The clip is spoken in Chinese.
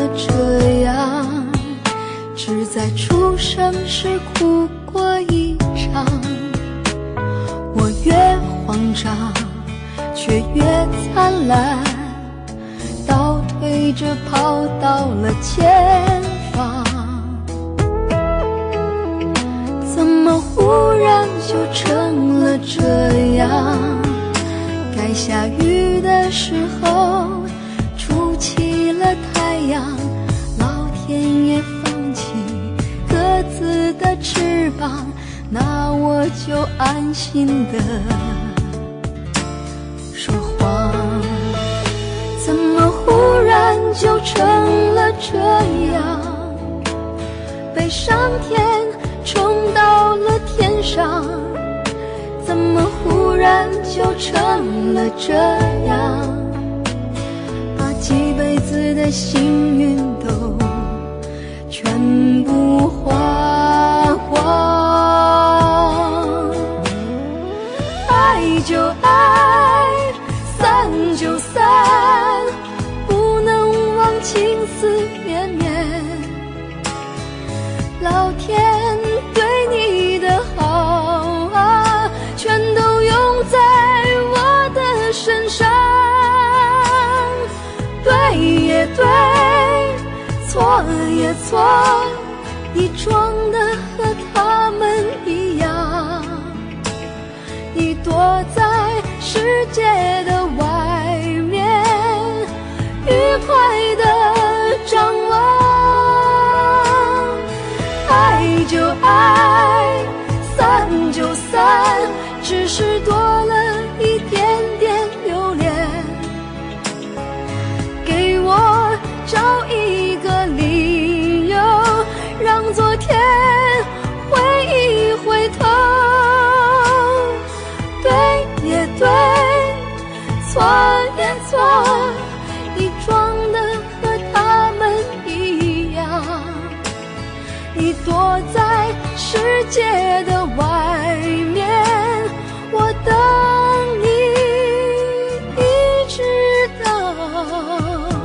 了这样，只在出生时哭过一场，我越慌张，却越灿烂，倒退着跑到了前方，怎么忽然就成了这样，该下雨的时候。的翅膀，那我就安心的说谎。怎么忽然就成了这样？被上天冲到了天上，怎么忽然就成了这样？把几辈子的幸运都全部爱就爱，散就散，不能忘情思绵绵。老天对你的好啊，全都用在我的身上。对也对，错也错，你装界的外面，愉快的张望。爱就爱，散就散，只是多了一点点留恋。给我找错也错你装的和他们一样。你躲在世界的外面我等你一直等